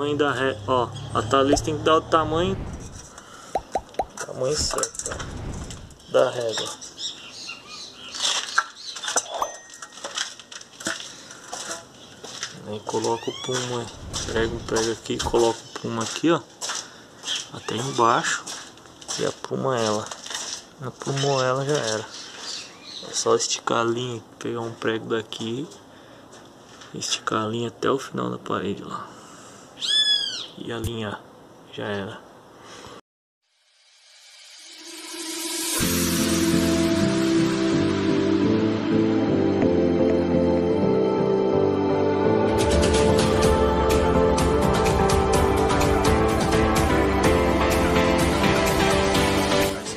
Tamanho da ré, ó, a talista tem que dar o tamanho, tamanho certo, ó, da régua. Aí coloca o pulmão, prego, prego aqui, coloca o pulmão aqui, ó, até embaixo e apruma ela. Aprumou ela já era. É só esticar a linha, pegar um prego daqui, esticar a linha até o final da parede lá e alinhar, já era.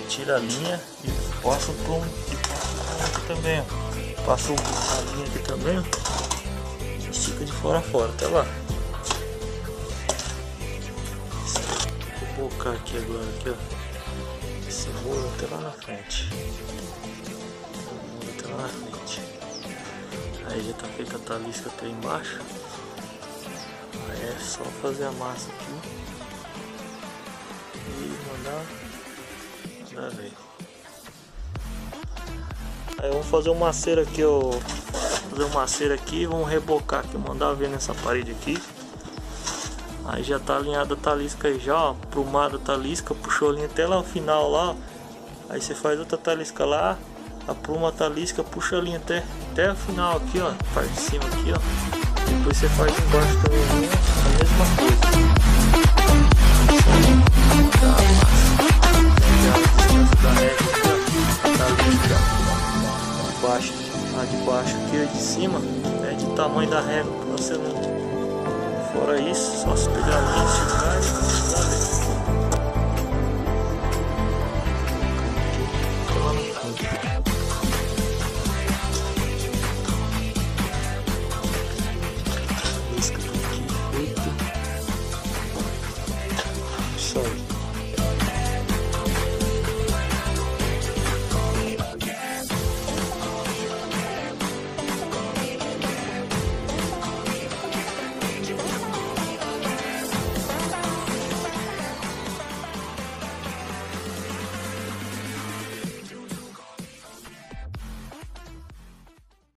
Tira a linha e passa o prumo aqui também, ó. Passa a linha aqui também. Estica de fora a fora, até lá. Colocar aqui agora, aqui, ó. Esse muro até lá na frente. Até lá na frente. Aí já tá feita a talisca até embaixo. Aí é só fazer a massa aqui. E mandar, mandar ver. Aí vamos fazer uma cera aqui, ó. Fazer uma cera aqui, vamos rebocar aqui, mandar ver nessa parede aqui. Aí já tá alinhada a talisca já, ó, prumada a talisca, puxou a linha até lá no final lá. Aí você faz outra talisca lá, apruma a talisca, puxa a linha até, até o final aqui, ó, parte de cima aqui, ó. Depois você faz embaixo também né? a mesma coisa. Tá, a de baixo aqui, a de cima, é de tamanho da régua, pra você não Fora isso, só se pegar lanche, vai, vai. Sorry.